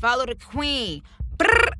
Follow the queen. Brr.